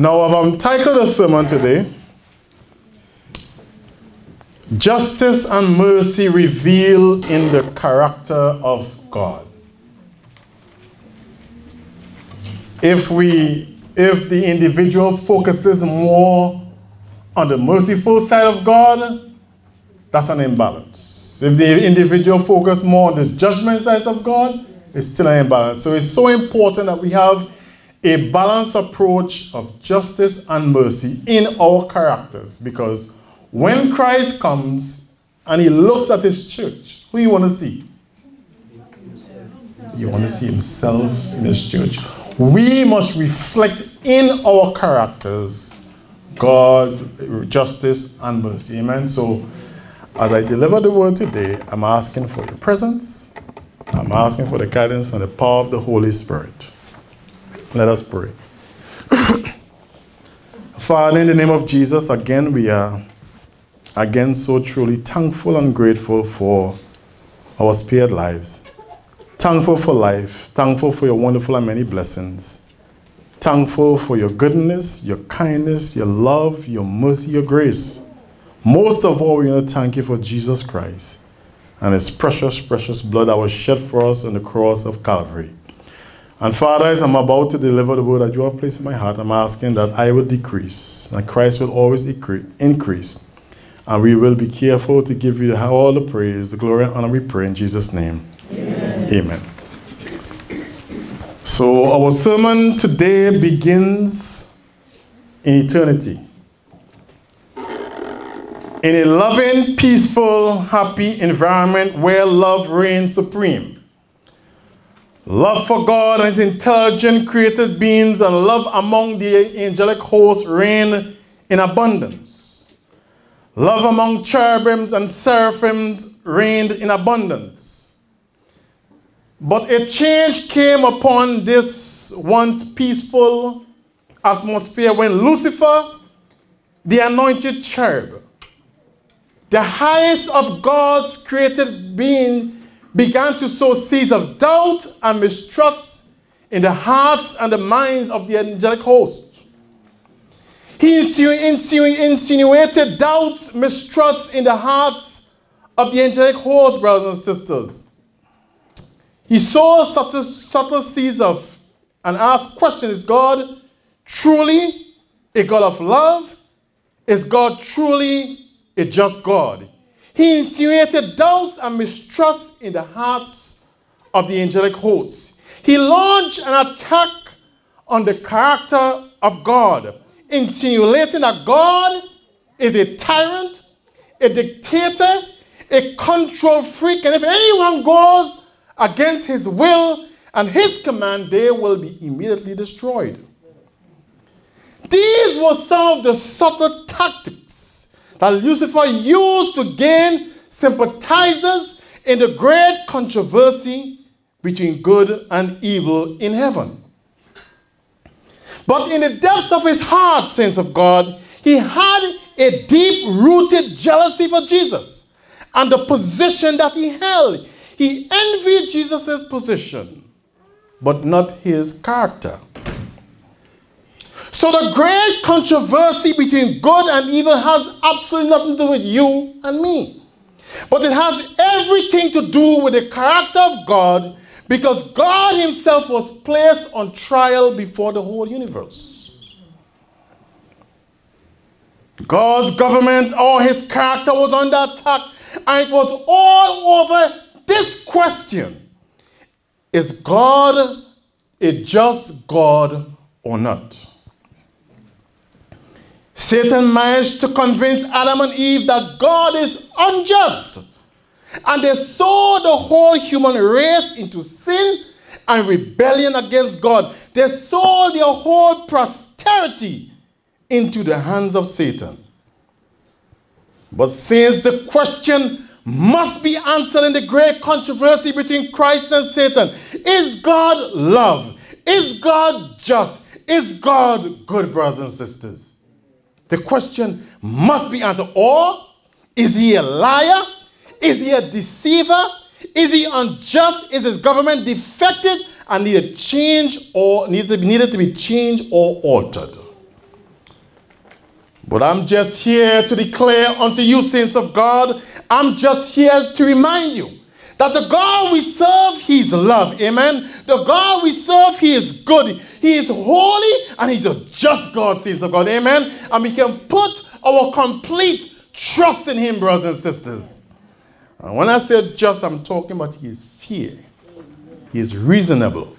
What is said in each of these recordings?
Now, I've um, entitled the sermon today, Justice and Mercy Revealed in the Character of God. If we, if the individual focuses more on the merciful side of God, that's an imbalance. If the individual focuses more on the judgment side of God, it's still an imbalance. So it's so important that we have a balanced approach of justice and mercy in our characters because when Christ comes and he looks at his church, who you want to see? You want to see himself in his church. We must reflect in our characters God, justice, and mercy. Amen. So, as I deliver the word today, I'm asking for your presence. I'm asking for the guidance and the power of the Holy Spirit. Let us pray. Father, in the name of Jesus, again, we are again so truly thankful and grateful for our spared lives. Thankful for life. Thankful for your wonderful and many blessings. Thankful for your goodness, your kindness, your love, your mercy, your grace. Most of all, we want to thank you for Jesus Christ and his precious, precious blood that was shed for us on the cross of Calvary. And Father, as I'm about to deliver the word that you have placed in my heart, I'm asking that I will decrease and Christ will always increase. And we will be careful to give you all the praise, the glory, and honor we pray in Jesus' name. Amen. Amen. So, our sermon today begins in eternity. In a loving, peaceful, happy environment where love reigns supreme. Love for God and His intelligent created beings and love among the angelic hosts reign in abundance. Love among cherubims and seraphims reigned in abundance. But a change came upon this once peaceful atmosphere when Lucifer, the anointed cherub, the highest of God's created being, began to sow seeds of doubt and mistrust in the hearts and the minds of the angelic host. He insinuated doubts, mistrust in the hearts of the angelic host, brothers and sisters. He saw subtle, subtle seeds of and asked questions Is God truly a God of love? Is God truly a just God? He insinuated doubts and mistrust in the hearts of the angelic hosts. He launched an attack on the character of God, insinuating that God is a tyrant, a dictator, a control freak, and if anyone goes against his will and his command, they will be immediately destroyed. These were some of the subtle tactics that Lucifer used to gain sympathizers in the great controversy between good and evil in heaven. But in the depths of his heart, saints of God, he had a deep rooted jealousy for Jesus and the position that he held. He envied Jesus' position, but not his character. So the great controversy between good and evil has absolutely nothing to do with you and me. But it has everything to do with the character of God because God himself was placed on trial before the whole universe. God's government or his character was under attack and it was all over this question. Is God a just God or not? Satan managed to convince Adam and Eve that God is unjust. And they sold the whole human race into sin and rebellion against God. They sold their whole posterity into the hands of Satan. But since the question must be answered in the great controversy between Christ and Satan is God love? Is God just? Is God good, brothers and sisters? The question must be answered. Or is he a liar? Is he a deceiver? Is he unjust? Is his government defective and needed change or needed to, be, needed to be changed or altered? But I'm just here to declare unto you, saints of God, I'm just here to remind you that the God we serve, He is love. Amen. The God we serve, He is good. He is holy and He's a just God, saints of God. Amen. And we can put our complete trust in Him, brothers and sisters. And when I say just, I'm talking about He is fair, He is reasonable.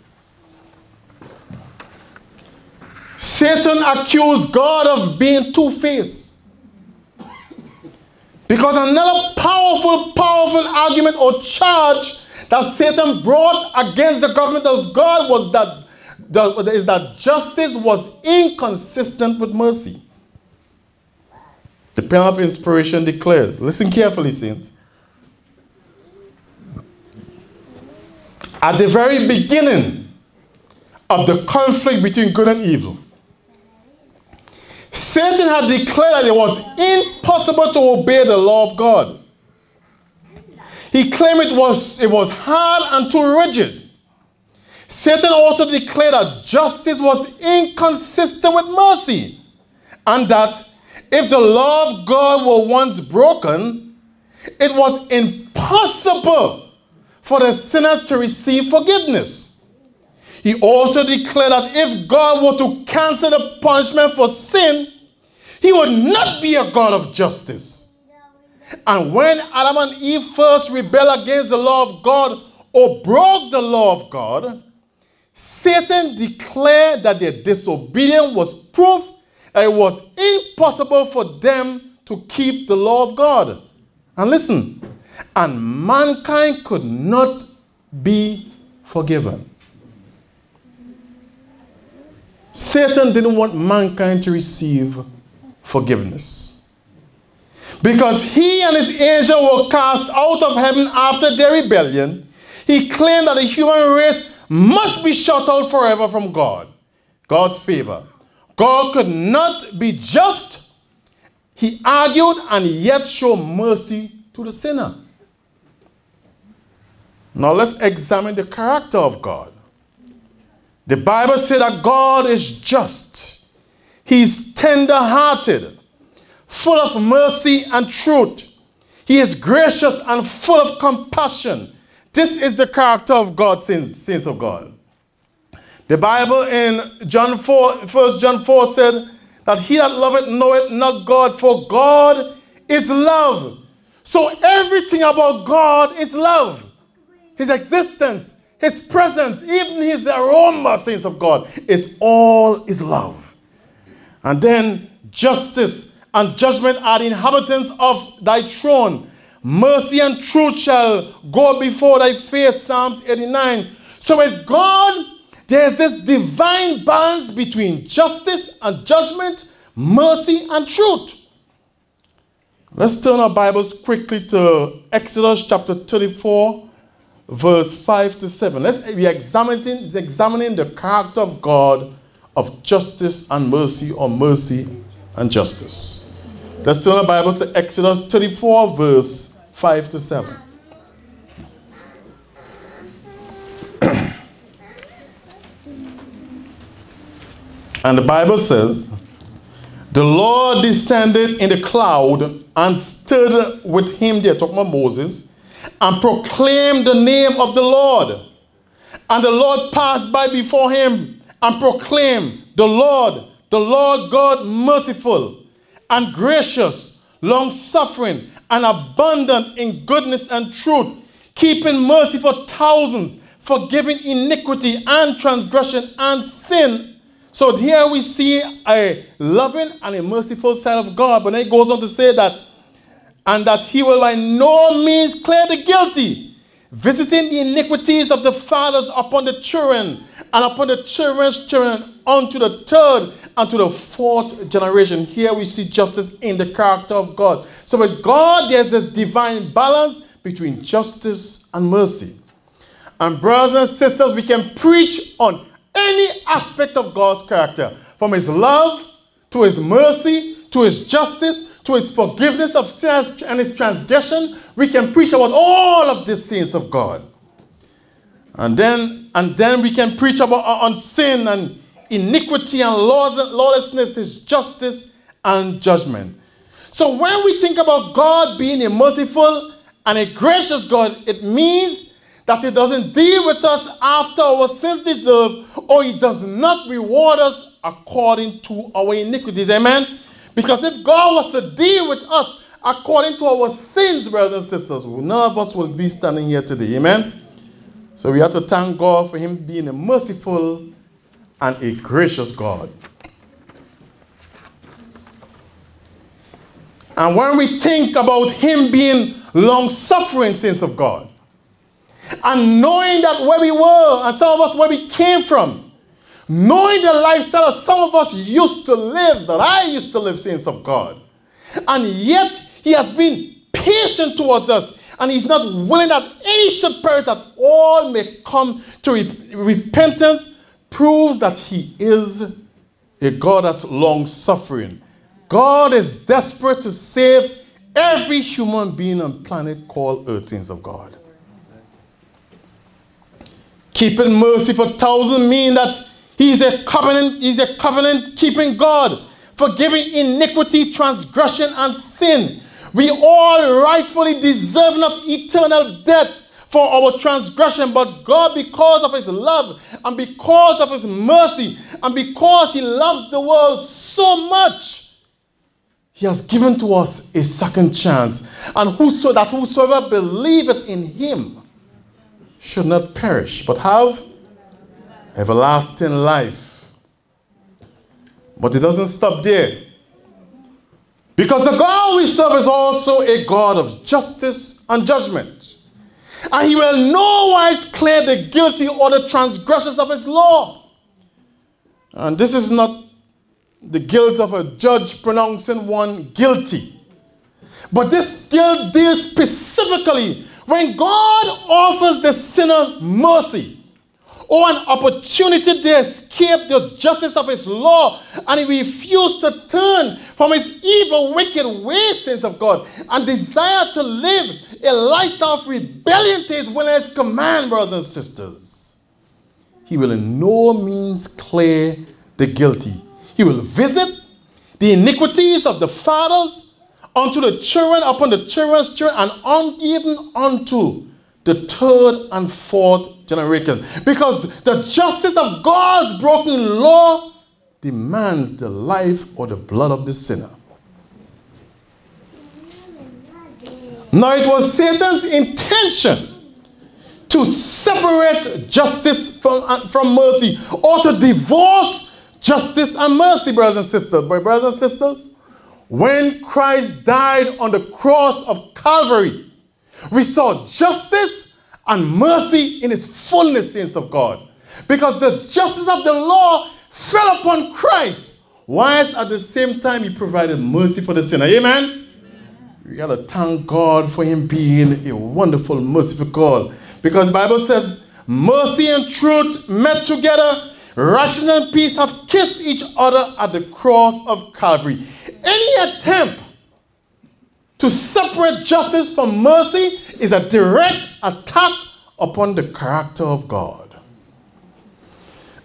Satan accused God of being two faced. Because another powerful, powerful argument or charge that Satan brought against the government of God was that, is that justice was inconsistent with mercy. The pen of inspiration declares, listen carefully, saints. At the very beginning of the conflict between good and evil, Satan had declared that it was impossible to obey the law of God. He claimed it was, it was hard and too rigid. Satan also declared that justice was inconsistent with mercy, and that if the law of God were once broken, it was impossible for the sinner to receive forgiveness. He also declared that if God were to cancel the punishment for sin, he would not be a God of justice. And when Adam and Eve first rebelled against the law of God or broke the law of God, Satan declared that their disobedience was proof that it was impossible for them to keep the law of God. And listen, and mankind could not be forgiven. Satan didn't want mankind to receive forgiveness. Because he and his angel were cast out of heaven after their rebellion, he claimed that the human race must be shut out forever from God, God's favor. God could not be just, he argued, and yet show mercy to the sinner. Now let's examine the character of God. The Bible said that God is just. He's tender-hearted, full of mercy and truth. He is gracious and full of compassion. This is the character of God, saints of God. The Bible in John 4, 1 John 4 said that he that loveth knoweth not God, for God is love. So everything about God is love. His existence, his presence, even his aroma, saints of God, it's all is love. And then justice and judgment are the inhabitants of thy throne. Mercy and truth shall go before thy face, Psalms 89. So with God, there's this divine balance between justice and judgment, mercy and truth. Let's turn our Bibles quickly to Exodus chapter 34, verse 5 to 7. Let's be examining, examining the character of God of justice and mercy, or mercy and justice. Let's turn our Bibles to Exodus 34, verse 5 to 7. and the Bible says, The Lord descended in the cloud and stood with him there, talking about Moses and proclaimed the name of the Lord. And the Lord passed by before him and proclaimed, The Lord, the Lord God merciful and gracious, long suffering, and abundant in goodness and truth, keeping mercy for thousands, forgiving iniquity and transgression and sin. So here we see a loving and a merciful side of God. But then it goes on to say that and that he will by no means clear the guilty, visiting the iniquities of the fathers upon the children, and upon the children's children unto the third and to the fourth generation. Here we see justice in the character of God. So with God, there's this divine balance between justice and mercy. And brothers and sisters, we can preach on any aspect of God's character, from his love to his mercy to his justice to his forgiveness of sins and his transgression, we can preach about all of these sins of God. And then, and then we can preach about on sin and iniquity and lawlessness, his justice and judgment. So when we think about God being a merciful and a gracious God, it means that He doesn't deal with us after our sins deserve, or He does not reward us according to our iniquities. Amen? Because if God was to deal with us according to our sins, brothers and sisters, none of us will be standing here today. Amen? So we have to thank God for Him being a merciful and a gracious God. And when we think about Him being long suffering, saints of God, and knowing that where we were and some of us where we came from, knowing the lifestyle some of us used to live, that I used to live, saints of God, and yet He has been patient towards us and he's not willing that any should perish, that all may come to re- repentance, proves that he is a God that's long suffering. God is desperate to save every human being on planet called Earth, saints of God. Keeping mercy for thousands mean that he's a covenant, he's a covenant keeping God, forgiving iniquity, transgression, and sin we all rightfully deserve of eternal death for our transgression, but God, because of his love and because of his mercy and because he loves the world so much, he has given to us a second chance. And whoso, that whosoever believeth in him should not perish, but have everlasting life. But it doesn't stop there. Because the God we serve is also a God of justice and judgment. And he will no wise clear the guilty or the transgressors of his law. And this is not the guilt of a judge pronouncing one guilty. But this guilt deals specifically when God offers the sinner mercy or an opportunity to escape the justice of his law, and he refused to turn from his evil, wicked ways, sins of God, and desire to live a lifestyle of rebellion to his will and his command, brothers and sisters. He will in no means clear the guilty. He will visit the iniquities of the fathers unto the children, upon the children's children, and on, even unto the third and fourth generation. Because the justice of God's broken law demands the life or the blood of the sinner. Now, it was Satan's intention to separate justice from, from mercy or to divorce justice and mercy, brothers and sisters. But, brothers and sisters, when Christ died on the cross of Calvary, we saw justice and mercy in its fullness, saints of God. Because the justice of the law fell upon Christ, whilst at the same time he provided mercy for the sinner. Amen? Amen. We got to thank God for him being a wonderful, merciful God. Because the Bible says, mercy and truth met together, righteousness and peace have kissed each other at the cross of Calvary. Any attempt to separate justice from mercy is a direct attack upon the character of God.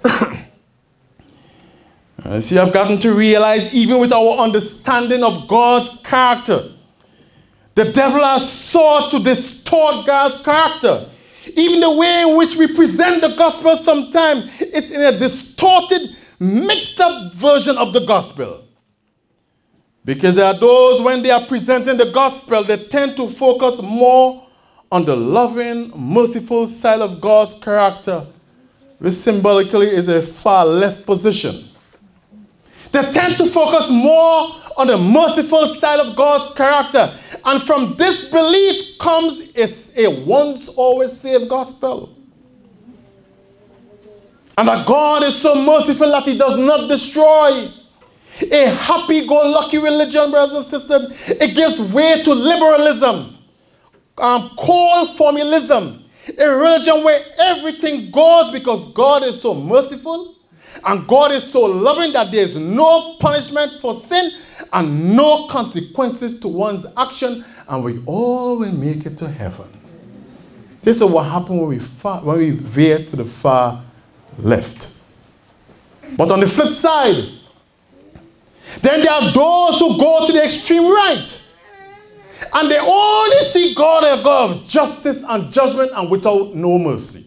see, I've gotten to realize, even with our understanding of God's character, the devil has sought to distort God's character. Even the way in which we present the gospel sometimes is in a distorted, mixed up version of the gospel. Because there are those, when they are presenting the gospel, they tend to focus more on the loving, merciful side of God's character, which symbolically is a far left position. They tend to focus more on the merciful side of God's character. And from this belief comes a, a once always saved gospel. And that God is so merciful that he does not destroy a happy-go-lucky religion, brothers and sisters, it gives way to liberalism, um, cold formalism, a religion where everything goes because God is so merciful and God is so loving that there is no punishment for sin and no consequences to one's action, and we all will make it to heaven. This is what happens when we, far, when we veer to the far left. But on the flip side, Then there are those who go to the extreme right. And they only see God as God of justice and judgment and without no mercy.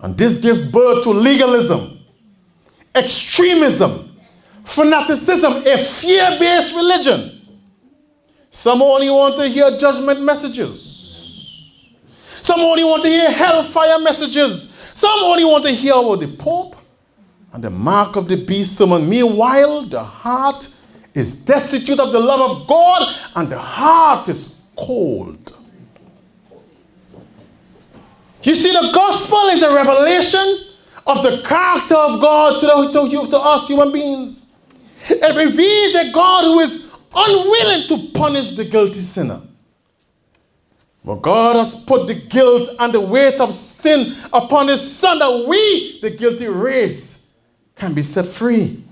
And this gives birth to legalism, extremism, fanaticism, a fear based religion. Some only want to hear judgment messages. Some only want to hear hellfire messages. Some only want to hear about the Pope and the mark of the beast sermon. Meanwhile, the heart is destitute of the love of God and the heart is cold. You see, the gospel is a revelation of the character of God to, the, to, to us human beings. It reveals a God who is unwilling to punish the guilty sinner. But God has put the guilt and the weight of sin upon his son that we, the guilty race, can be set free.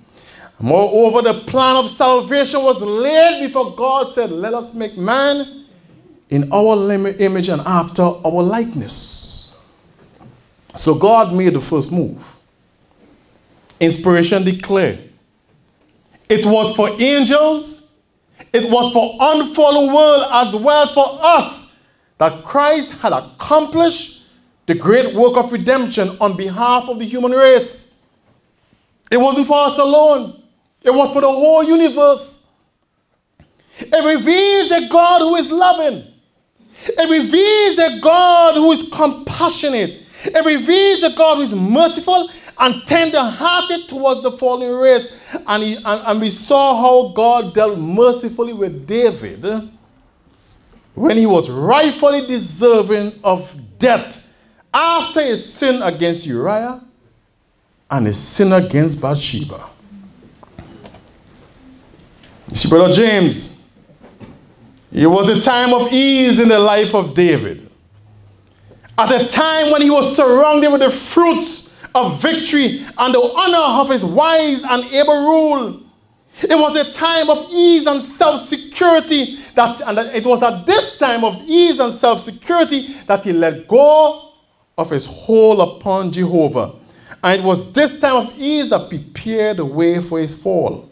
Moreover, the plan of salvation was laid before God said, Let us make man in our image and after our likeness. So God made the first move. Inspiration declared it was for angels, it was for unfallen world as well as for us that Christ had accomplished the great work of redemption on behalf of the human race. It wasn't for us alone. It was for the whole universe. It reveals a God who is loving. It reveals a God who is compassionate. It reveals a God who is merciful and tender-hearted towards the fallen race. And, he, and, and we saw how God dealt mercifully with David when he was rightfully deserving of death after his sin against Uriah and his sin against Bathsheba. See, Brother James, it was a time of ease in the life of David. At a time when he was surrounded with the fruits of victory and the honor of his wise and able rule. It was a time of ease and self-security that, and it was at this time of ease and self-security that he let go of his hold upon Jehovah. And it was this time of ease that prepared the way for his fall.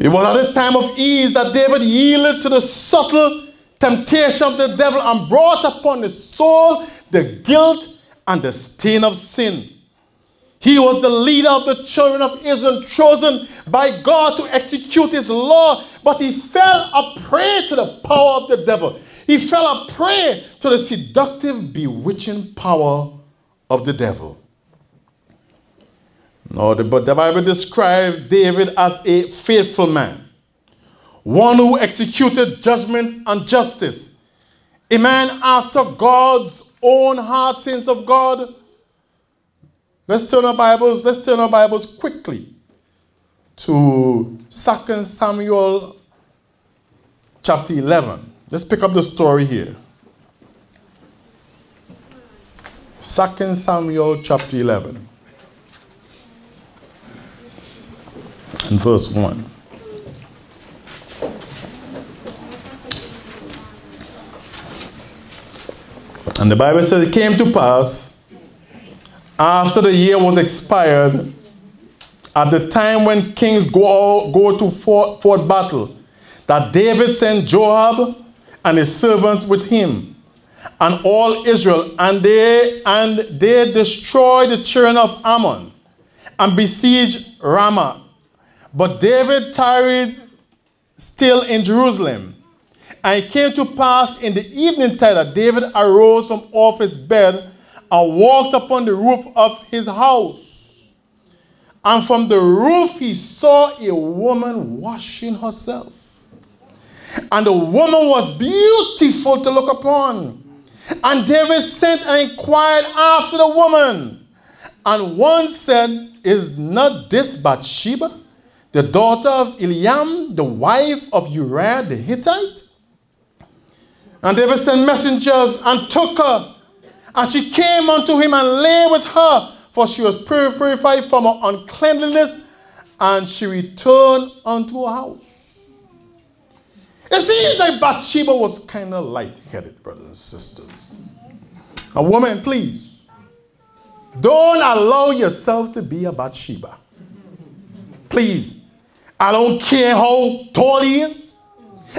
It was at this time of ease that David yielded to the subtle temptation of the devil and brought upon his soul the guilt and the stain of sin. He was the leader of the children of Israel, chosen by God to execute his law, but he fell a prey to the power of the devil. He fell a prey to the seductive, bewitching power of the devil. No, the, but the Bible describes David as a faithful man, one who executed judgment and justice, a man after God's own heart, saints of God. Let's turn our Bibles, let's turn our Bibles quickly to 2 Samuel chapter 11. Let's pick up the story here. 2 Samuel chapter 11. And verse 1. And the Bible says it came to pass after the year was expired, at the time when kings go, go to fort, fort battle, that David sent Joab and his servants with him and all Israel, and they and they destroyed the children of Ammon and besieged Rabbah but David tarried still in Jerusalem. And it came to pass in the evening time that David arose from off his bed and walked upon the roof of his house. And from the roof he saw a woman washing herself. And the woman was beautiful to look upon. And David sent and inquired after the woman. And one said, Is not this Bathsheba? The daughter of Eliam, the wife of Uriah the Hittite. And David sent messengers and took her. And she came unto him and lay with her, for she was purified from her uncleanliness, and she returned unto her house. It seems like Bathsheba was kind of light-headed, brothers and sisters. A woman, please, don't allow yourself to be a Bathsheba. Please. I don't care how tall he is.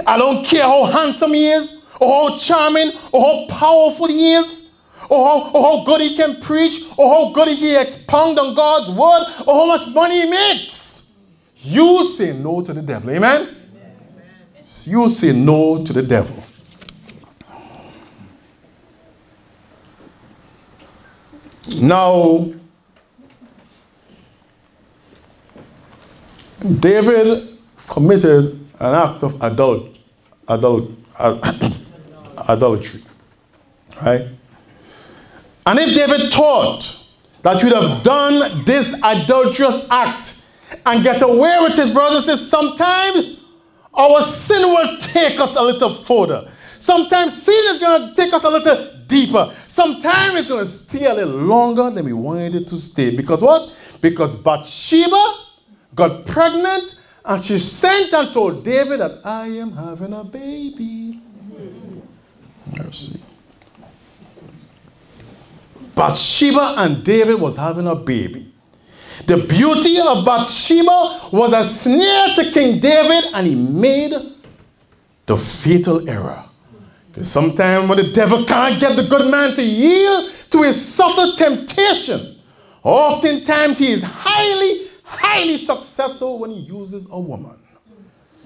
I don't care how handsome he is, or how charming, or how powerful he is, or how, or how good he can preach, or how good he expound on God's word, or how much money he makes. You say no to the devil. Amen? You say no to the devil. Now, David committed an act of adult, adult, idolatry. Right? And if David thought that he would have done this adulterous act and get away with his brothers and sometimes our sin will take us a little further. Sometimes sin is going to take us a little deeper. Sometimes it's going to stay a little longer than we wanted it to stay. Because what? Because Bathsheba got pregnant and she sent and told David that I am having a baby. Mercy. Bathsheba and David was having a baby. The beauty of Bathsheba was a snare to King David, and he made the fatal error. Because sometimes when the devil can't get the good man to yield to his subtle temptation, oftentimes he is highly, highly successful when he uses a woman.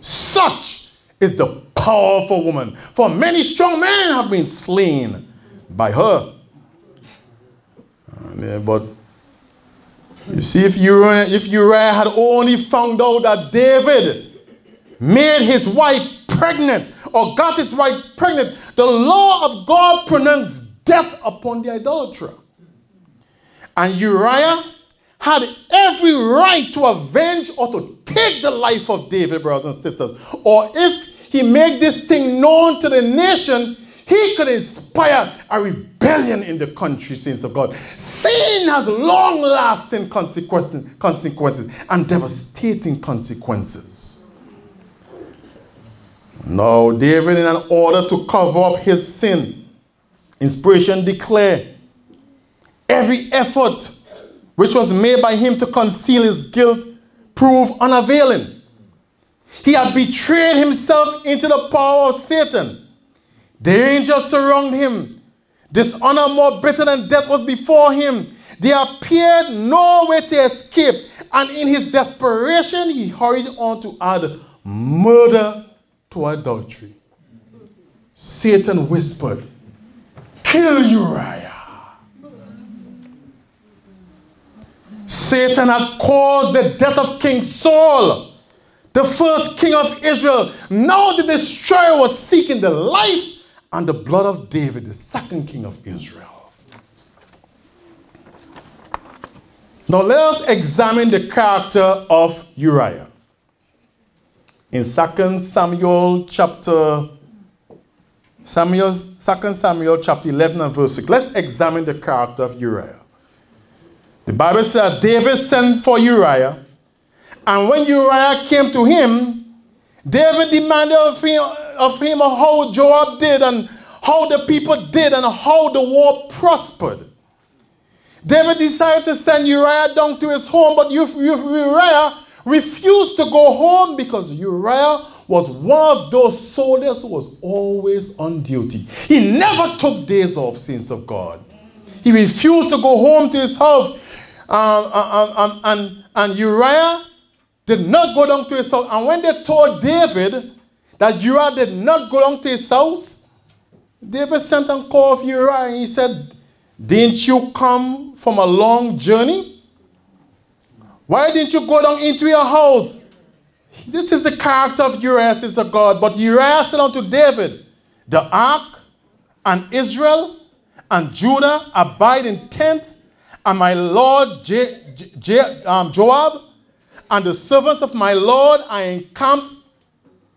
Such is the powerful woman. For many strong men have been slain by her. Uh, but you see, if Uriah, if Uriah had only found out that David made his wife pregnant or got his wife pregnant, the law of God pronounced death upon the idolater. And Uriah had every right to avenge or to take the life of David, brothers and sisters. Or if he made this thing known to the nation, he could inspire a rebellion in the country, saints of God. Sin has long lasting consequences, consequences and devastating consequences. Now, David, in an order to cover up his sin, inspiration declare every effort which was made by him to conceal his guilt proved unavailing. He had betrayed himself into the power of Satan the angels surrounded him. Dishonor more bitter than death was before him. There appeared no way to escape. And in his desperation, he hurried on to add murder to adultery. Satan whispered, Kill Uriah. Satan had caused the death of King Saul, the first king of Israel. Now the destroyer was seeking the life and the blood of David, the second king of Israel. Now let us examine the character of Uriah. In 2 Samuel chapter Samuel, 2 Samuel chapter 11 and verse 6. Let's examine the character of Uriah. The Bible says David sent for Uriah, and when Uriah came to him, David demanded of him, of him how Joab did and how the people did and how the war prospered. David decided to send Uriah down to his home, but Uriah refused to go home because Uriah was one of those soldiers who was always on duty. He never took days off, saints of God. He refused to go home to his house. Um, um, um, and, and Uriah did not go down to his house. And when they told David that Uriah did not go down to his house, David sent and called Uriah and he said, Didn't you come from a long journey? Why didn't you go down into your house? This is the character of Uriah, says of God. But Uriah said unto David, The ark and Israel and Judah abide in tents, and my Lord um, Joab and the servants of my Lord are encamped,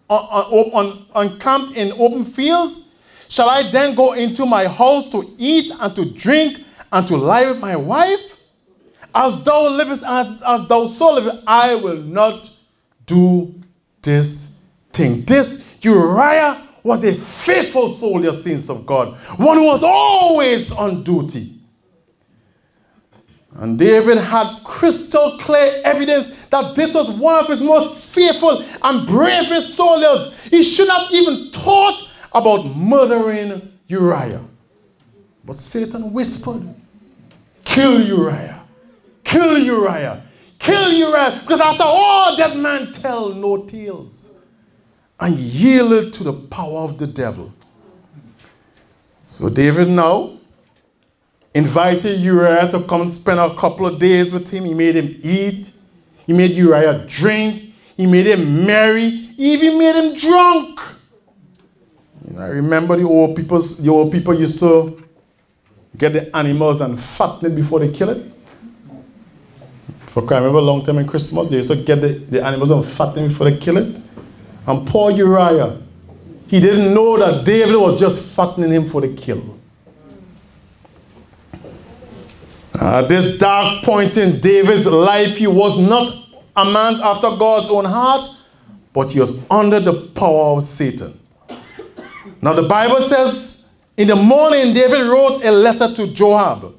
on, on, on, in open fields. Shall I then go into my house to eat and to drink and to lie with my wife? As thou livest, as, as thou so livest, I will not do this thing. This Uriah was a faithful soldier, saints of God, one who was always on duty. And David had crystal clear evidence that this was one of his most fearful and bravest soldiers. He should have even thought about murdering Uriah. But Satan whispered, Kill Uriah. Kill Uriah. Kill Uriah. Because after all, that man tell no tales. And yielded to the power of the devil. So David now invited Uriah to come spend a couple of days with him. He made him eat. He made Uriah drink. He made him merry. He even made him drunk. You know, I remember the old people, the old people used to get the animals and fatten it before they kill it. For I remember a long time in Christmas, they used to get the, the animals and fatten it before they kill it. And poor Uriah, he didn't know that David was just fattening him for the kill. At this dark point in David's life, he was not a man after God's own heart, but he was under the power of Satan. Now, the Bible says, in the morning, David wrote a letter to Joab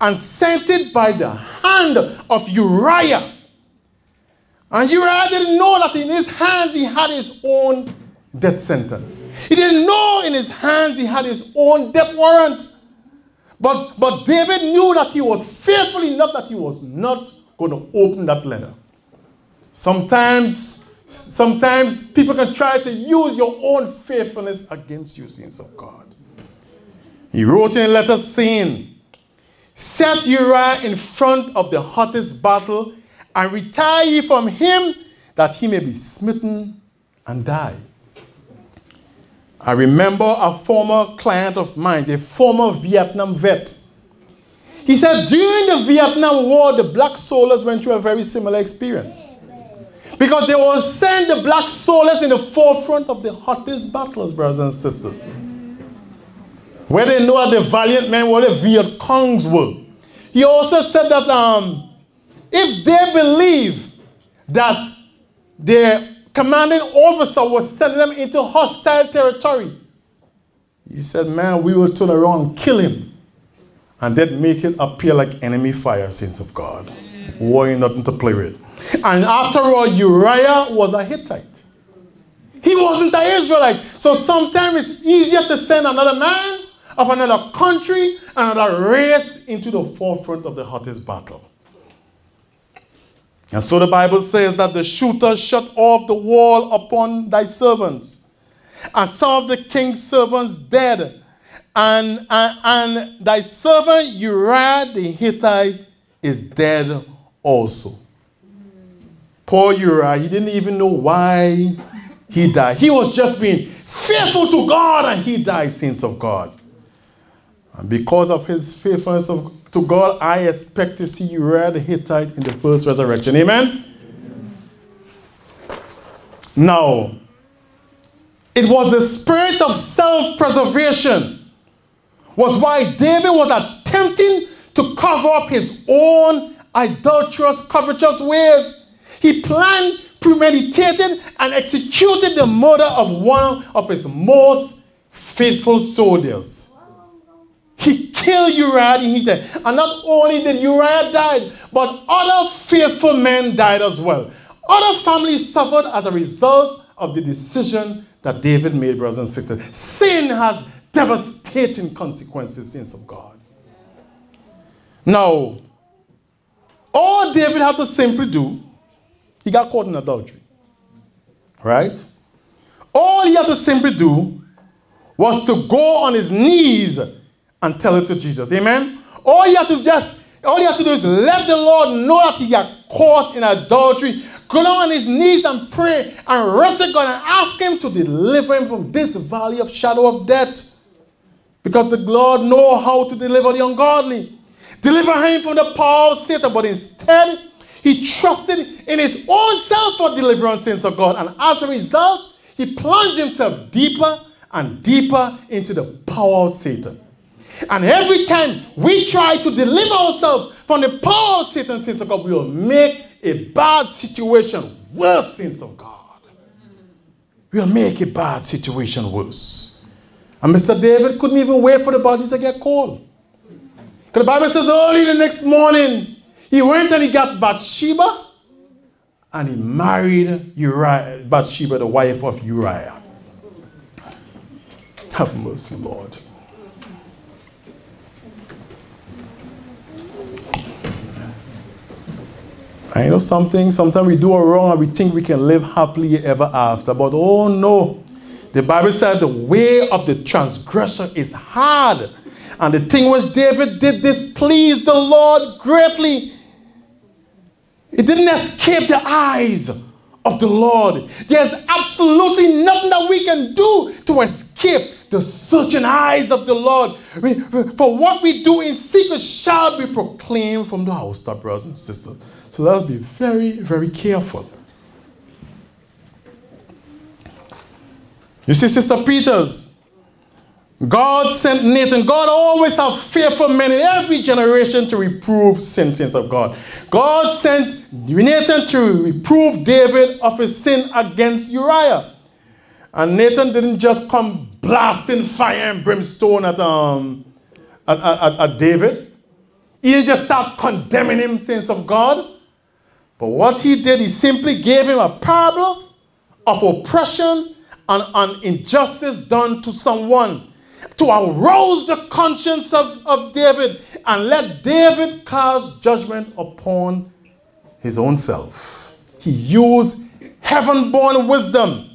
and sent it by the hand of Uriah. And Uriah didn't know that in his hands he had his own death sentence. He didn't know in his hands he had his own death warrant. But, but David knew that he was faithful enough that he was not going to open that letter. Sometimes, sometimes people can try to use your own faithfulness against you, saints of God. He wrote in a letter saying, Set Uriah in front of the hottest battle and retire ye from him that he may be smitten and die. I remember a former client of mine, a former Vietnam vet. He said during the Vietnam War, the black soldiers went through a very similar experience. Because they will send the black soldiers in the forefront of the hottest battles, brothers and sisters. Where they know that the valiant men were the Viet Congs were. He also said that um, if they believe that their commanding officer was sending them into hostile territory. He said, Man, we will turn around and kill him. And then make it appear like enemy fire, saints of God. War nothing to play with. And after all, Uriah was a Hittite. He wasn't an Israelite. So sometimes it's easier to send another man of another country, another race into the forefront of the hottest battle. And so the Bible says that the shooter shut off the wall upon thy servants, and some of the king's servants dead, and, and, and thy servant Uriah the Hittite is dead also. Poor Uriah, he didn't even know why he died. He was just being faithful to God and he died, saints of God. And because of his faithfulness of to God, I expect to see Uriah, the Hittite in the first resurrection. Amen? Amen? Now, it was the spirit of self-preservation was why David was attempting to cover up his own adulterous, covetous ways. He planned, premeditated, and executed the murder of one of his most faithful soldiers. He killed Uriah the Hittite. And not only did Uriah die, but other faithful men died as well. Other families suffered as a result of the decision that David made, brothers and sisters. Sin has devastating consequences, sins of God. Now, all David had to simply do, he got caught in adultery. Right? All he had to simply do was to go on his knees and tell it to Jesus. Amen? All you have to just, all you have to do is let the Lord know that you are caught in adultery. Go down on his knees and pray and wrestle God and ask him to deliver him from this valley of shadow of death. Because the Lord know how to deliver the ungodly. Deliver him from the power of Satan, but instead, he trusted in his own self for deliverance, sins of God. And as a result, he plunged himself deeper and deeper into the power of Satan. And every time we try to deliver ourselves from the power of Satan, sins of God, we will make a bad situation worse, sins of God. We'll make a bad situation worse. And Mr. David couldn't even wait for the body to get cold. Because The Bible says early the next morning, he went and he got Bathsheba and he married Uriah, Bathsheba, the wife of Uriah. Have mercy, Lord. I know something, sometimes we do a wrong and we think we can live happily ever after. But oh no. The Bible said the way of the transgressor is hard. And the thing was, David did this pleased the Lord greatly. It didn't escape the eyes of the Lord. There's absolutely nothing that we can do to escape the searching eyes of the Lord. For what we do in secret shall be proclaimed from the housetop, brothers and sisters. So let's be very, very careful. You see, Sister Peters, God sent Nathan. God always have fearful men in every generation to reprove sentence of God. God sent Nathan to reprove David of his sin against Uriah. And Nathan didn't just come blasting fire and brimstone at, um, at, at, at David. He just start condemning him, sins of God. But what he did, he simply gave him a parable of oppression and, an injustice done to someone to arouse the conscience of, of David and let David cast judgment upon his own self. He used heaven born wisdom.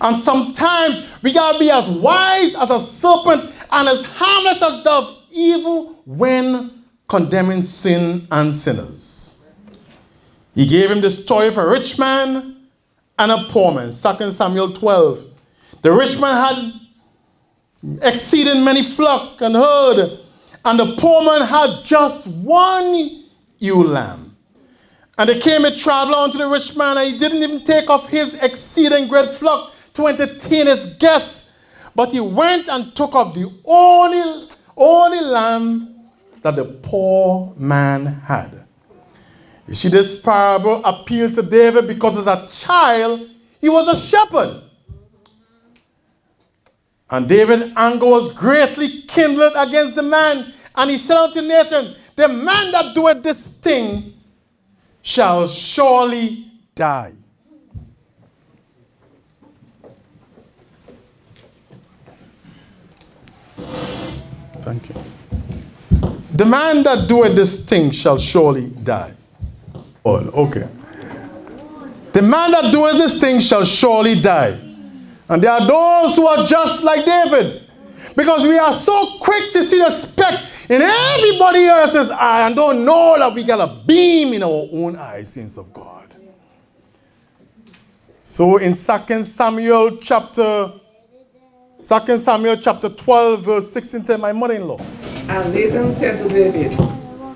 And sometimes we gotta be as wise as a serpent and as harmless as dove, evil when condemning sin and sinners. He gave him the story of a rich man and a poor man, 2 Samuel 12. The rich man had exceeding many flock and herd, and the poor man had just one ewe lamb. And there came a traveler unto the rich man, and he didn't even take off his exceeding great flock to entertain his guests, but he went and took off the only, only lamb that the poor man had. You see, this parable appealed to David because as a child, he was a shepherd. And David's anger was greatly kindled against the man. And he said unto Nathan, The man that doeth this thing shall surely die. Thank you. The man that doeth this thing shall surely die. Oh, okay. The man that doeth this thing shall surely die. And there are those who are just like David. Because we are so quick to see the speck in everybody else's eye and don't know that we got a beam in our own eyes, saints of God. So in 2 Samuel chapter 2 Samuel chapter 12, verse 16 to my mother-in-law. And Nathan said to David,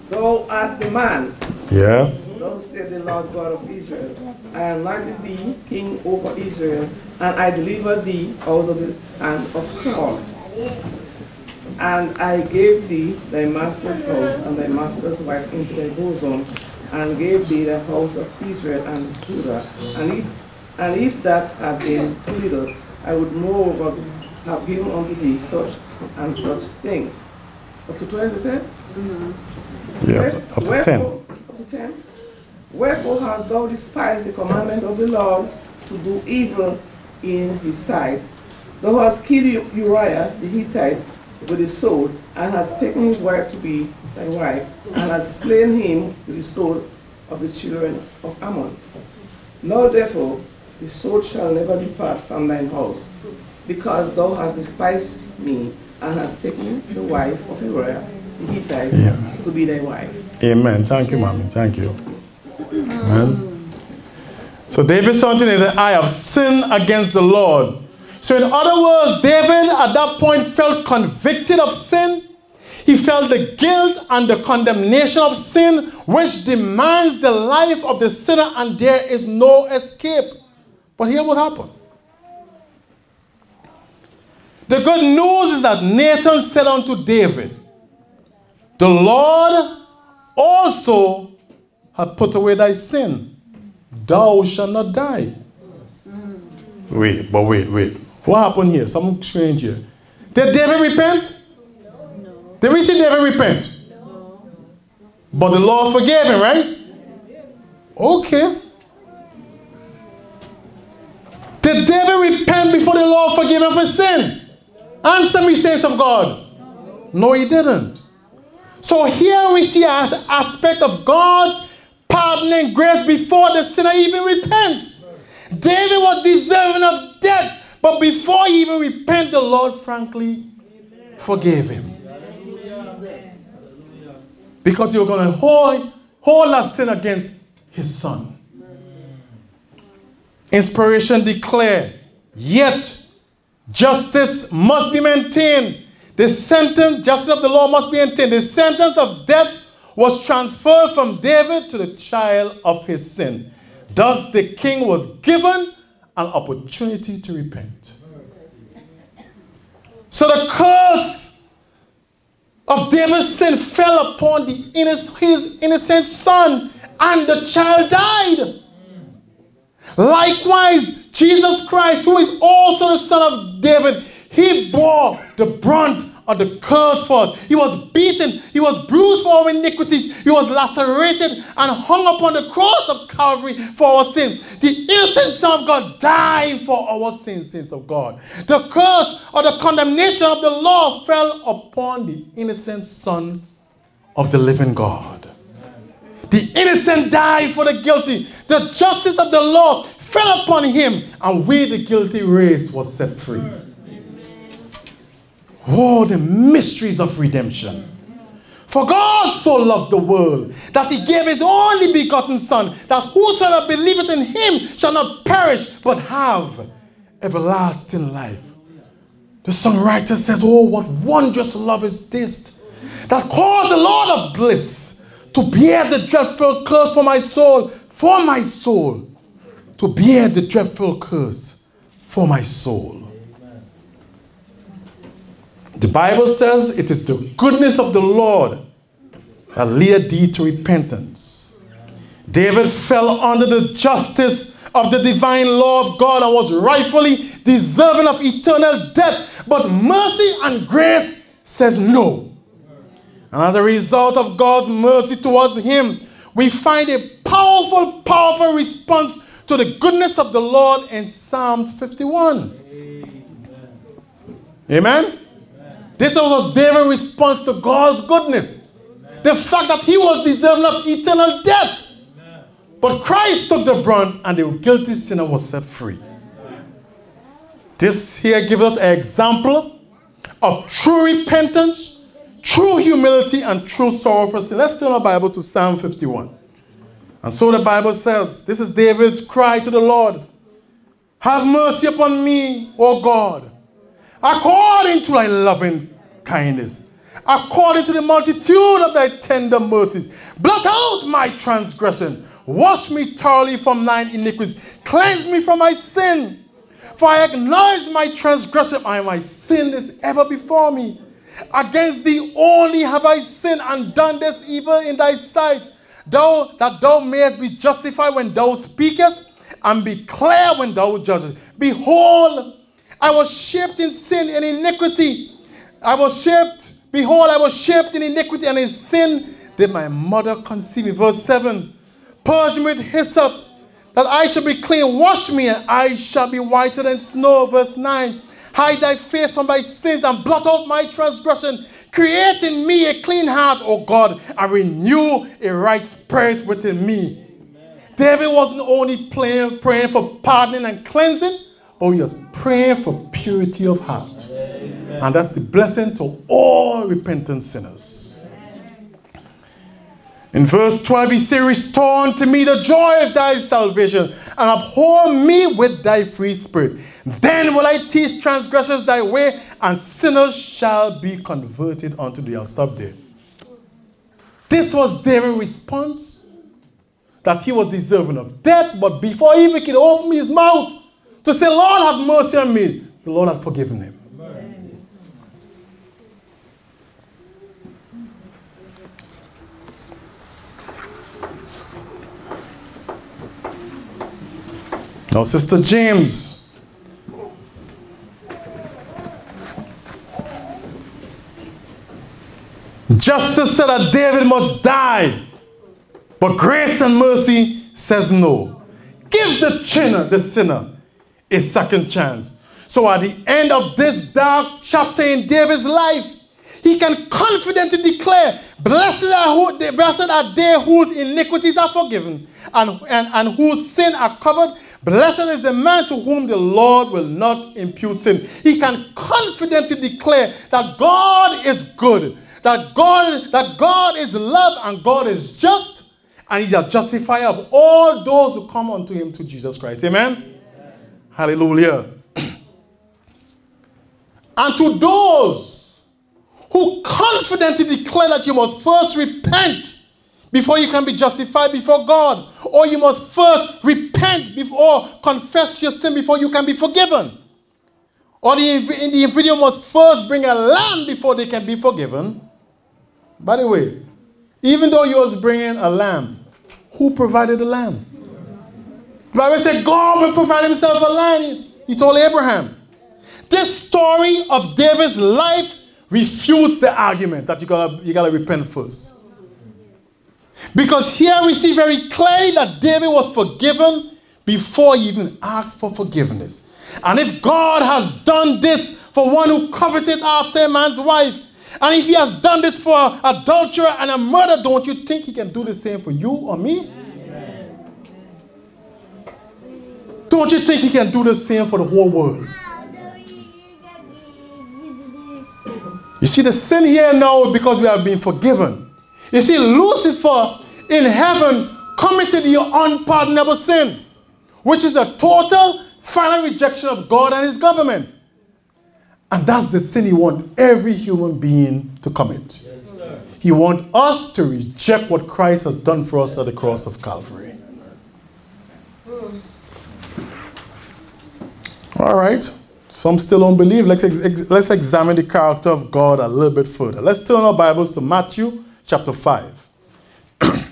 Thou art the man Yes. Thus said the Lord God of Israel, I anointed thee king over Israel, and I delivered thee out of the hand of Saul. And I gave thee thy master's house and thy master's wife into thy bosom, and gave thee the house of Israel and Judah. And if, and if that had been too little, I would moreover have given unto thee such and such things. Up to 12, you said? Mm -hmm. Yeah, up to 10 to 10. Wherefore hast thou despised the commandment of the Lord to do evil in his sight? Thou hast killed Uriah the Hittite with a sword, and hast taken his wife to be thy wife, and hast slain him with the sword of the children of Ammon. Now therefore the sword shall never depart from thine house, because thou hast despised me, and hast taken the wife of Uriah the Hittite yeah. to be thy wife. Amen. Thank you, mommy. Thank you. Amen. So David saw in the eye of sin against the Lord. So in other words, David at that point felt convicted of sin. He felt the guilt and the condemnation of sin, which demands the life of the sinner, and there is no escape. But here what happened. The good news is that Nathan said unto David, The Lord also have put away thy sin. Thou shalt not die. Wait, but wait, wait. What happened here? Something strange here. Did David repent? No. Did we see David repent? No. But the Lord forgave him, right? Okay. Did David repent before the Lord forgave him for sin? Answer me, saints of God. No, he didn't. So here we see an aspect of God's pardoning grace before the sinner even repents. David was deserving of death, but before he even repented, the Lord frankly forgave him. Because you're going to hold, hold that sin against his son. Inspiration declare, yet justice must be maintained. The sentence, justice of the law must be intended. The sentence of death was transferred from David to the child of his sin. Thus the king was given an opportunity to repent. So the curse of David's sin fell upon the his innocent son, and the child died. Likewise, Jesus Christ, who is also the son of David, he bore the brunt of the curse for us. He was beaten, he was bruised for our iniquities, he was lacerated and hung upon the cross of Calvary for our sins. The innocent Son of God died for our sins, sins of God. The curse or the condemnation of the law fell upon the innocent Son of the living God. The innocent died for the guilty. The justice of the law fell upon him, and we, the guilty race, was set free. Oh, the mysteries of redemption. For God so loved the world that he gave his only begotten Son, that whosoever believeth in him shall not perish, but have everlasting life. The songwriter says, Oh, what wondrous love is this that caused the Lord of bliss to bear the dreadful curse for my soul, for my soul, to bear the dreadful curse for my soul. The Bible says it is the goodness of the Lord that led thee to repentance. David fell under the justice of the divine law of God and was rightfully deserving of eternal death. But mercy and grace says no. And as a result of God's mercy towards him, we find a powerful, powerful response to the goodness of the Lord in Psalms 51. Amen? Amen? This was David's response to God's goodness. The fact that he was deserving of eternal death. But Christ took the brunt and the guilty sinner was set free. This here gives us an example of true repentance, true humility, and true sorrow for sin. Let's turn our Bible to Psalm 51. And so the Bible says, this is David's cry to the Lord. Have mercy upon me, O God, according to thy loving kindness, according to the multitude of thy tender mercies. Blot out my transgression. Wash me thoroughly from thine iniquities. Cleanse me from my sin. For I acknowledge my transgression, and my sin is ever before me. Against thee only have I sinned and done this evil in thy sight, thou that thou mayest be justified when thou speakest, and be clear when thou judgest. Behold, I was shaped in sin and iniquity. I was shaped, behold, I was shaped in iniquity, and in sin did my mother conceive me. Verse 7 Purge me with hyssop, that I shall be clean. Wash me, and I shall be whiter than snow. Verse 9 Hide thy face from thy sins and blot out my transgression. Create in me a clean heart, O God, and renew a right spirit within me. David wasn't only praying for pardoning and cleansing, but yes, praying for purity of heart. Amen. And that's the blessing to all repentant sinners. In verse 12, he says, Restore unto me the joy of thy salvation, and abhor me with thy free spirit. Then will I teach transgressors thy way, and sinners shall be converted unto thee. I'll stop there. This was David's response that he was deserving of death, but before he even could open his mouth to say, Lord, have mercy on me, the Lord had forgiven him. Now, Sister James. Justice said that David must die, but grace and mercy says no. Give the sinner, the sinner a second chance. So at the end of this dark chapter in David's life, he can confidently declare, Blessed are, who, blessed are they whose iniquities are forgiven and, and, and whose sin are covered. Blessed is the man to whom the Lord will not impute sin. He can confidently declare that God is good, that God, that God is love and God is just, and He's a justifier of all those who come unto Him to Jesus Christ. Amen? Hallelujah. and to those who confidently declare that you must first repent before you can be justified before God, or you must first repent before confess your sin before you can be forgiven. Or the, the individual must first bring a lamb before they can be forgiven. By the way, even though you was bringing a lamb, who provided the lamb? The Bible said God will provide himself a lamb. He told Abraham. This story of David's life refutes the argument that you gotta, you gotta repent first. Because here we see very clearly that David was forgiven before he even asked for forgiveness. And if God has done this for one who coveted after a man's wife, and if he has done this for adulterer and a murderer, don't you think he can do the same for you or me? Don't you think he can do the same for the whole world? You see, the sin here now because we have been forgiven. You see, Lucifer in heaven committed the unpardonable sin, which is a total, final rejection of God and his government. And that's the sin he wants every human being to commit. Yes, he wants us to reject what Christ has done for us at the cross of Calvary. All right. Some still don't believe. Let's, ex let's examine the character of God a little bit further. Let's turn our Bibles to Matthew chapter 5.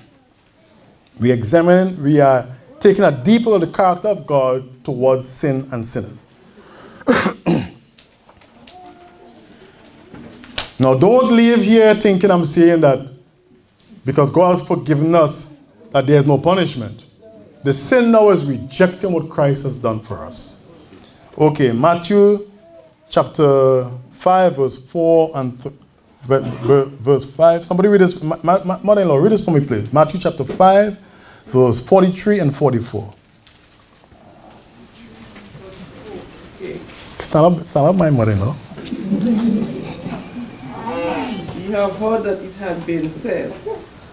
we examine, we are taking a deeper of the character of God towards sin and sinners. Now, don't leave here thinking I'm saying that because God has forgiven us, that there's no punishment. The sin now is rejecting what Christ has done for us. Okay, Matthew chapter 5, verse 4 and verse 5. Somebody read this. Mother in law, read this for me, please. Matthew chapter 5, verse 43 and 44. Stand up, stand up, my mother in law. You have heard that it had been said,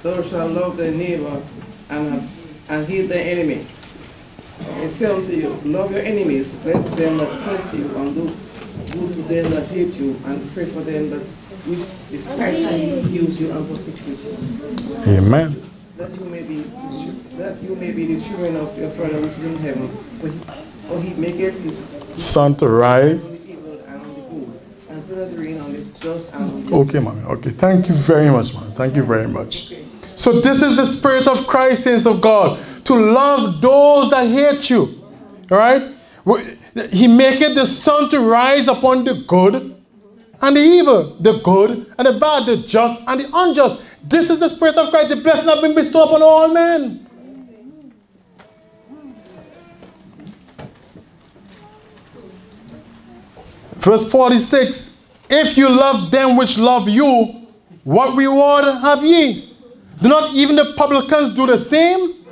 Thou shalt love thy neighbor and, and hate thy enemy. I say unto you, love your enemies, bless them that curse you, and do good to them that hate you, and pray for them that which despitefully use you and persecute you. Amen. That you may be that you may be the children of your Father which is in heaven, for he, for he maketh his sun to rise Okay, mommy. Okay. Thank you very much, man. Thank you very much. So this is the spirit of Christ, saints of God, to love those that hate you. All right? He maketh the sun to rise upon the good and the evil, the good and the bad, the just and the unjust. This is the spirit of Christ. The blessing has been bestowed upon all men. Verse 46 if you love them which love you, what reward have ye? Do not even the publicans do the same?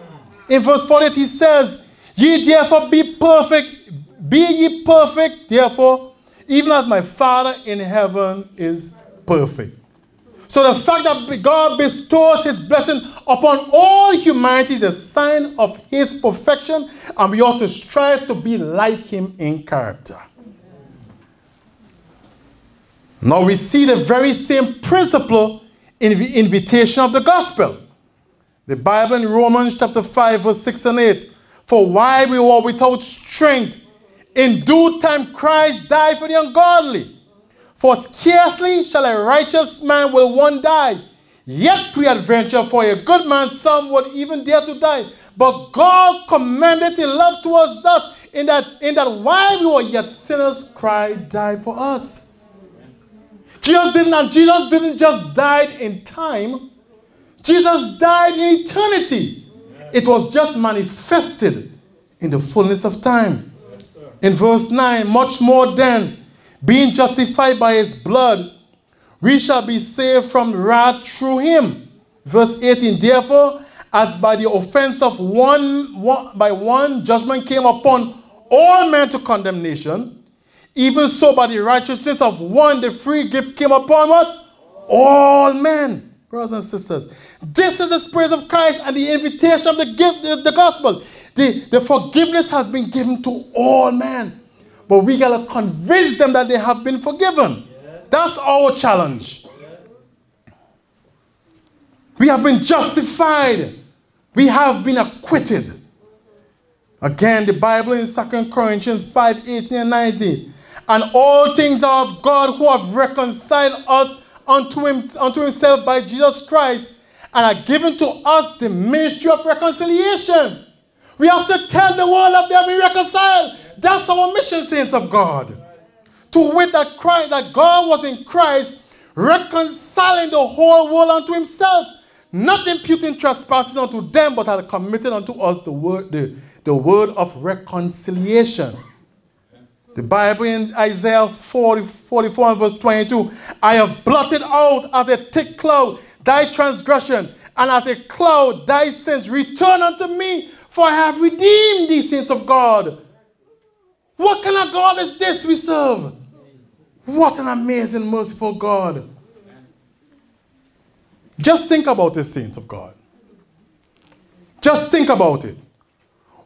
In verse 48 he says, Ye therefore be perfect, be ye perfect, therefore, even as my Father in heaven is perfect. So the fact that God bestows his blessing upon all humanity is a sign of his perfection, and we ought to strive to be like him in character. Now we see the very same principle in the invitation of the gospel. The Bible in Romans chapter 5, verse 6 and 8. For why we were without strength, in due time Christ died for the ungodly. For scarcely shall a righteous man will one die. Yet pre-adventure for a good man some would even dare to die. But God commanded his love towards us in that, in that while we were yet sinners, Christ died for us. Jesus didn't, Jesus didn't just die in time. Jesus died in eternity. It was just manifested in the fullness of time. In verse 9, much more than being justified by his blood, we shall be saved from wrath through him. Verse 18, therefore, as by the offense of one, one by one judgment came upon all men to condemnation, even so, by the righteousness of one, the free gift came upon what? All men. Brothers and sisters. This is the spirit of Christ and the invitation of the gift, the, the gospel. The, the forgiveness has been given to all men. But we gotta convince them that they have been forgiven. Yes. That's our challenge. Yes. We have been justified. We have been acquitted. Again, the Bible in 2 Corinthians 5 18 and 19 and all things are of God who have reconciled us unto, him, unto himself by Jesus Christ and are given to us the ministry of reconciliation. We have to tell the world that they have been reconciled. That's our mission, saints of God. To wit that Christ, that God was in Christ, reconciling the whole world unto himself, not imputing trespasses unto them, but had committed unto us the word, the, the word of reconciliation. The Bible in Isaiah 40, 44 and verse 22 I have blotted out as a thick cloud thy transgression, and as a cloud thy sins. Return unto me, for I have redeemed thee, saints of God. What kind of God is this we serve? What an amazing, merciful God. Just think about the saints of God. Just think about it.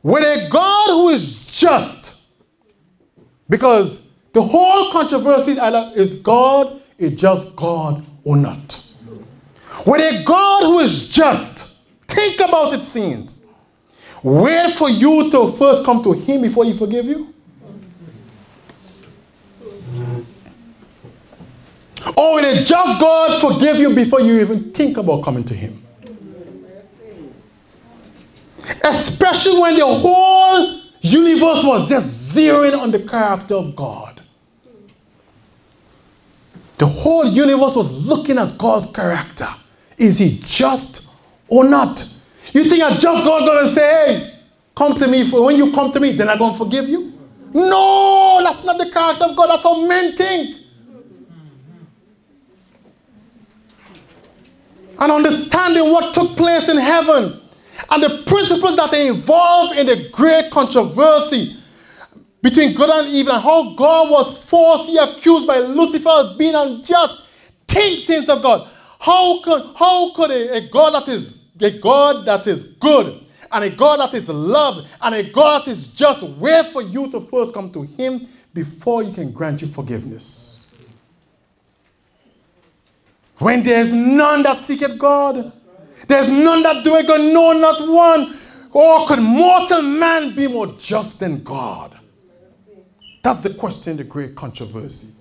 With a God who is just, because the whole controversy is God is just God or not. When a God who is just, think about it, scenes. Wait for you to first come to Him before He forgive you? Or will a just God forgive you before you even think about coming to Him? Especially when the whole universe was just zeroing on the character of God. The whole universe was looking at God's character. Is he just or not? You think a just God gonna say, hey, come to me for when you come to me, then I'm gonna forgive you? No, that's not the character of God, that's how men think. And understanding what took place in heaven and the principles that are involved in the great controversy between good and evil and how God was falsely accused by Lucifer of being unjust. Think things of God. How could, how could a, a God that is a God that is good and a God that is love and a God that is just wait for you to first come to him before he can grant you forgiveness? When there's none that seeketh God, there's none that do it good, no, not one. Or could mortal man be more just than God? That's the question, the great controversy.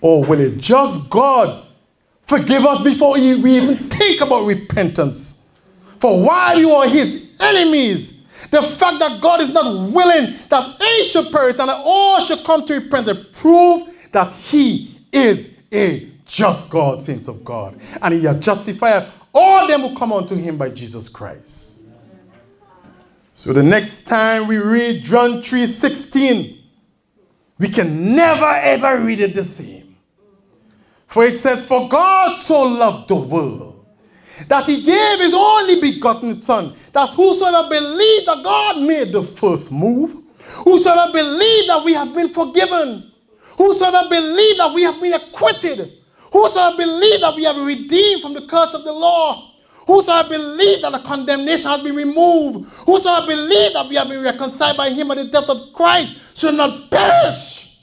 Or will a just God forgive us before we even think about repentance? For while you are his enemies, the fact that God is not willing that any should perish and that all should come to repentance prove that he is a just God, saints of God. And he has justified all them who come unto him by Jesus Christ. So the next time we read John 3 16, we can never ever read it the same. For it says, For God so loved the world that he gave his only begotten Son, that whosoever believed that God made the first move, whosoever believed that we have been forgiven, whosoever believed that we have been acquitted, Whosoever believe that we have been redeemed from the curse of the law. Whosoever believe that the condemnation has been removed. Whosoever believe that we have been reconciled by him by the death of Christ should not perish,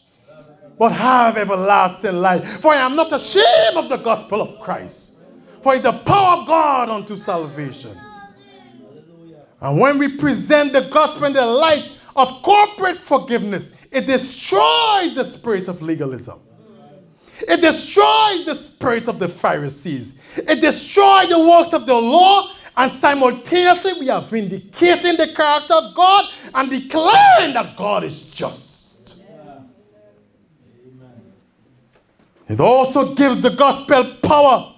but have everlasting life. For I am not ashamed of the gospel of Christ. For it's the power of God unto salvation. And when we present the gospel in the light of corporate forgiveness, it destroys the spirit of legalism. It destroyed the spirit of the Pharisees. It destroyed the works of the law, and simultaneously we are vindicating the character of God and declaring that God is just. It also gives the gospel power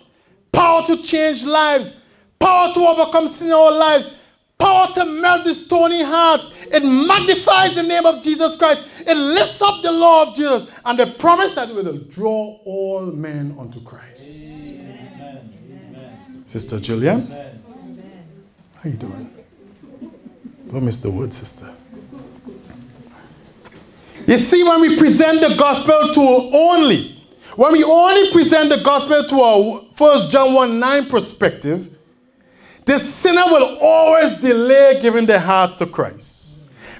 power to change lives, power to overcome sin in our lives, power to melt the stony hearts. It magnifies the name of Jesus Christ. It lifts up the law of Jesus and the promise that will draw all men unto Christ. Amen. Sister Julian, Amen. how you doing? Don't miss the word, sister. You see, when we present the gospel to only, when we only present the gospel to our First John 1 9 perspective, the sinner will always delay giving their heart to Christ.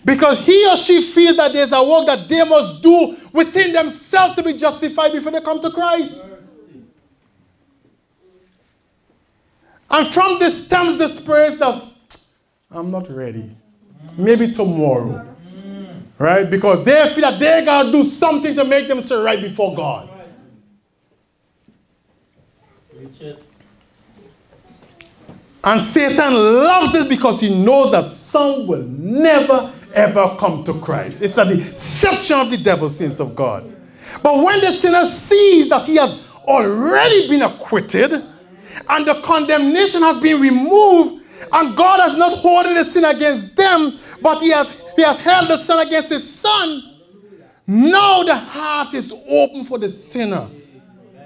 Because he or she feels that there's a work that they must do within themselves to be justified before they come to Christ. And from this stems the spirit of, I'm not ready. Maybe tomorrow. Right? Because they feel that they got to do something to make themselves right before God. And Satan loves this because he knows that some will never ever come to Christ. It's a deception of the devil, sins of God. But when the sinner sees that he has already been acquitted and the condemnation has been removed, and God has not holding the sin against them, but he has, he has held the sin against his son, now the heart is open for the sinner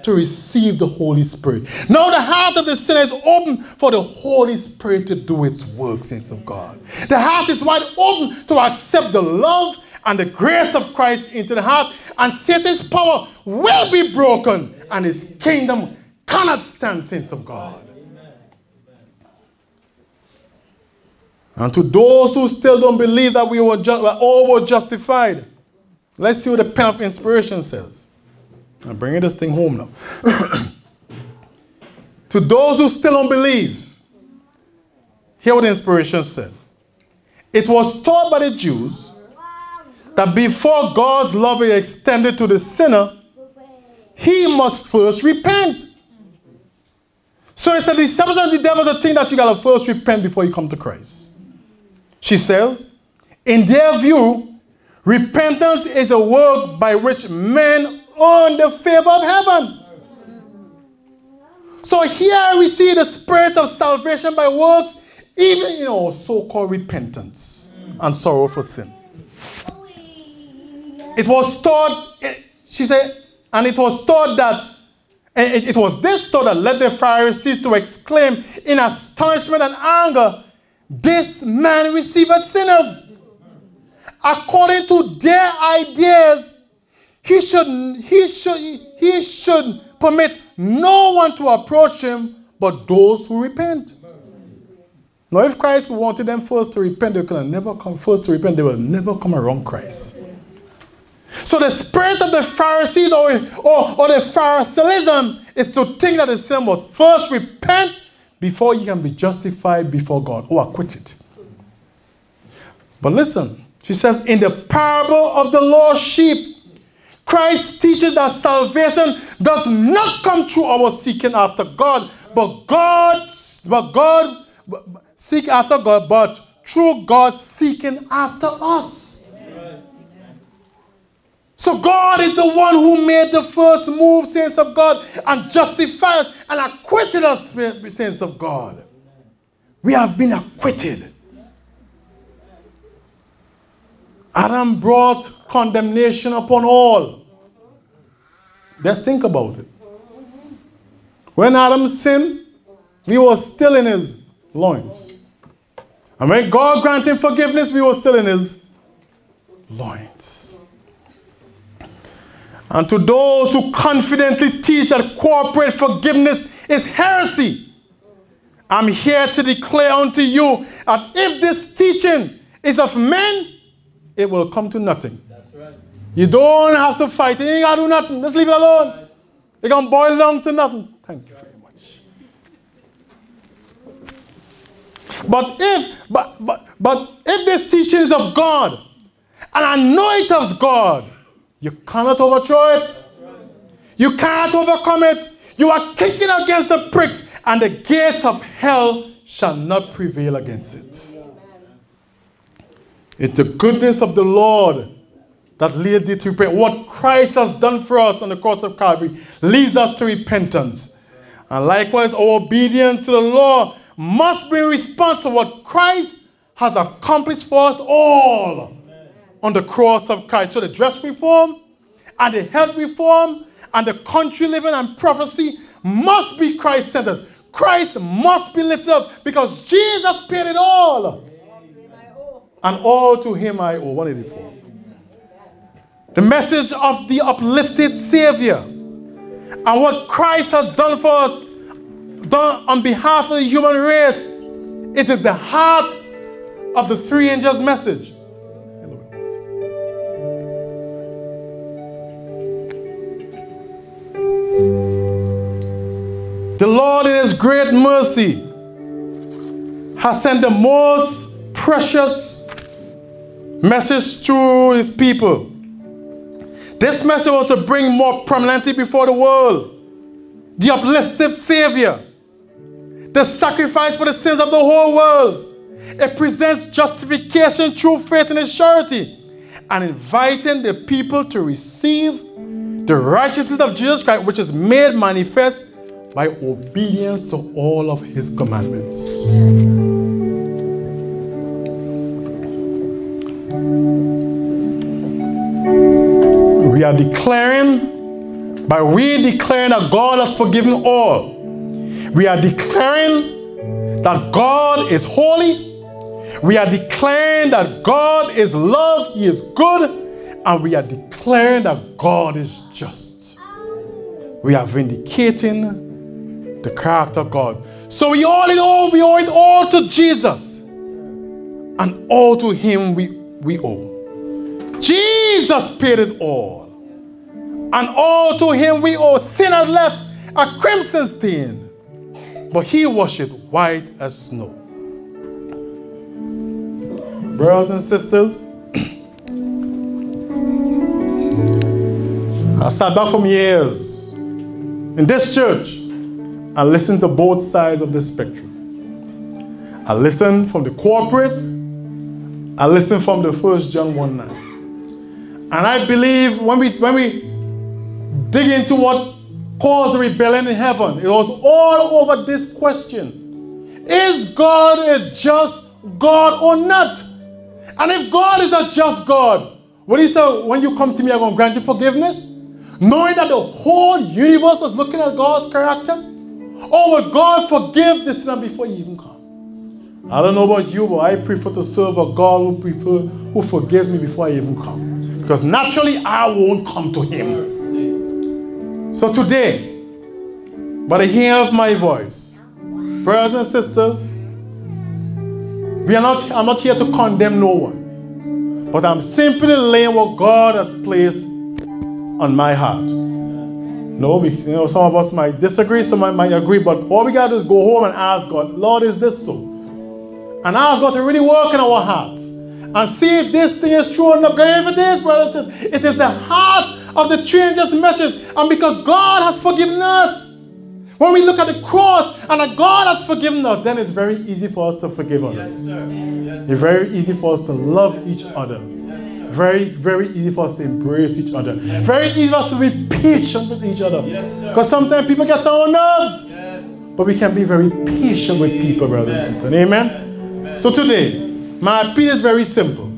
to receive the Holy Spirit. Now the heart of the sinner is open for the Holy Spirit to do its work, saints of God. The heart is wide open to accept the love and the grace of Christ into the heart, and Satan's power will be broken, and his kingdom cannot stand, saints of God. And to those who still don't believe that we were, all were justified, let's see what the pen of inspiration says. I'm bringing this thing home now. to those who still don't believe, hear what the inspiration said. It was taught by the Jews that before God's love is extended to the sinner, he must first repent. So it's a deception of the devil to think that you gotta first repent before you come to Christ. She says, in their view, repentance is a work by which men on the favor of heaven. So here we see the spirit of salvation by works, even in our so called repentance and sorrow for sin. It was taught, eh, she said, and it was taught that, eh, it, it was this thought that led the Pharisees to exclaim in astonishment and anger, This man receiveth sinners. According to their ideas, he should, he should, he should permit no one to approach him but those who repent. Now, if Christ wanted them first to repent, they could have never come first to repent. They will never come around Christ. So the spirit of the Pharisees or, or, or the Pharisaism is to think that the sinner must first repent before you can be justified before God oh, or acquitted. But listen, she says, in the parable of the lost sheep, Christ teaches that salvation does not come through our seeking after God, but God, but God seek after God, but through God seeking after us. So God is the one who made the first move, saints of God, and justified us and acquitted us, saints of God. We have been acquitted. Adam brought condemnation upon all. Let's think about it. When Adam sinned, we were still in his loins. And when God granted forgiveness, we were still in his loins. And to those who confidently teach that corporate forgiveness is heresy, I'm here to declare unto you that if this teaching is of men, it will come to nothing. That's right. You don't have to fight. You ain't got to do nothing. Just leave it alone. It can boil down to nothing. Thank you very much. But if, but, but, but if this teaching is of God, and I know it of God, you cannot overthrow it. You can't overcome it. You are kicking against the pricks, and the gates of hell shall not prevail against it. It's the goodness of the Lord that leads thee to repent. What Christ has done for us on the cross of Calvary leads us to repentance. And likewise, our obedience to the law must be response to what Christ has accomplished for us all on the cross of Christ. So the dress reform and the health reform and the country living and prophecy must be Christ centered. Christ must be lifted up because Jesus paid it all. And all to him I owe. 184. The message of the uplifted Savior and what Christ has done for us, done on behalf of the human race. It is the heart of the three angels' message. The Lord, in His great mercy, has sent the most precious message to His people. This message was to bring more prominently before the world the uplifted Savior, the sacrifice for the sins of the whole world. It presents justification through faith and his charity and inviting the people to receive the righteousness of Jesus Christ, which is made manifest by obedience to all of his commandments. We are declaring, by we declaring that God has forgiven all. We are declaring that God is holy. We are declaring that God is love, He is good, and we are declaring that God is just. We are vindicating the character of God. So we owe it all, we owe it all to Jesus. And all to him we, we owe. Jesus paid it all. And all to him we owe. Sinners left a crimson stain, but he washed it white as snow. Brothers and sisters, I sat back from years in this church I listen to both sides of the spectrum. I listen from the corporate, I listen from the first John 1 9. And I believe when we when we dig into what caused the rebellion in heaven, it was all over this question. Is God a just God or not? And if God is a just God, what he said, when you come to me, I'm going to grant you forgiveness? Knowing that the whole universe was looking at God's character? Or will God forgive the sinner before you even come? I don't know about you, but I prefer to serve a God who prefer who forgives me before I even come. Because naturally I won't come to him. So today, by the hearing of my voice, brothers and sisters, we are not, I'm not here to condemn no one. But I'm simply laying what God has placed on my heart. No, we, you know, some of us might disagree, some might, might agree, but all we got is go home and ask God, Lord, is this so? And ask God to really work in our hearts and see if this thing is true or not. If it is, brothers and sisters, it is the heart of the three angels' message. And because God has forgiven us, when we look at the cross and that God has forgiven us, then it's very easy for us to forgive others. Yes, sir. Yes, sir. It's very easy for us to love each other. Very, very easy for us to embrace each other. Very easy for us to be patient with each other. Because yes, sometimes people get on our nerves. Yes. But we can be very patient with people, brothers and sisters. Amen? So today, my appeal is very simple.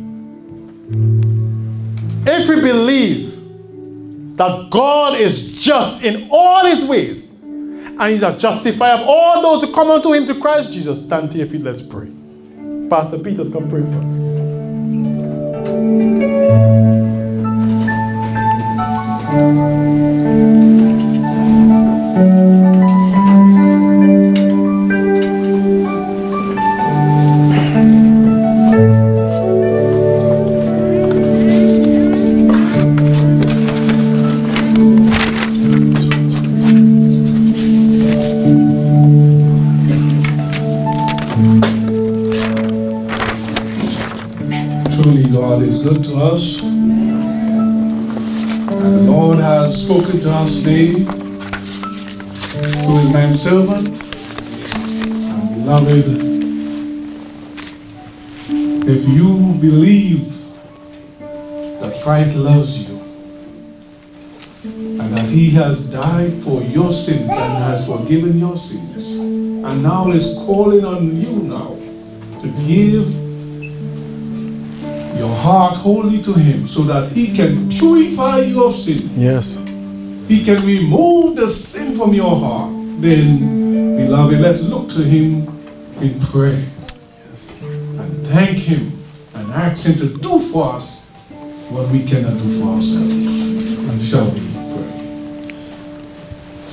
If we believe that God is just in all his ways, and he's a justifier of all those who come unto him to Christ Jesus, stand to your feet, let's pray. Pastor Peters, come pray for us. spoken to us today through his manservant and beloved. If you believe that Christ loves you and that he has died for your sins and has forgiven your sins and now is calling on you now to give your heart wholly to him so that he can purify you of sin. Yes. He can remove the sin from your heart. Then, beloved, let's look to him in prayer Yes. and thank him and ask him to do for us what we cannot do for ourselves. And shall we pray?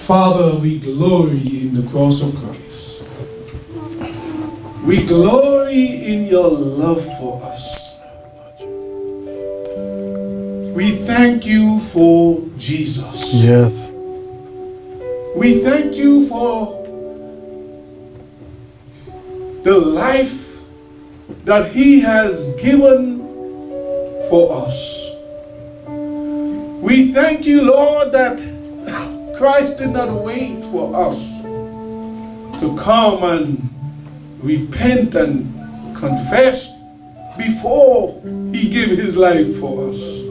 Father, we glory in the cross of Christ. We glory in your love for We thank you for Jesus. Yes. We thank you for the life that He has given for us. We thank you, Lord, that Christ did not wait for us to come and repent and confess before He gave His life for us.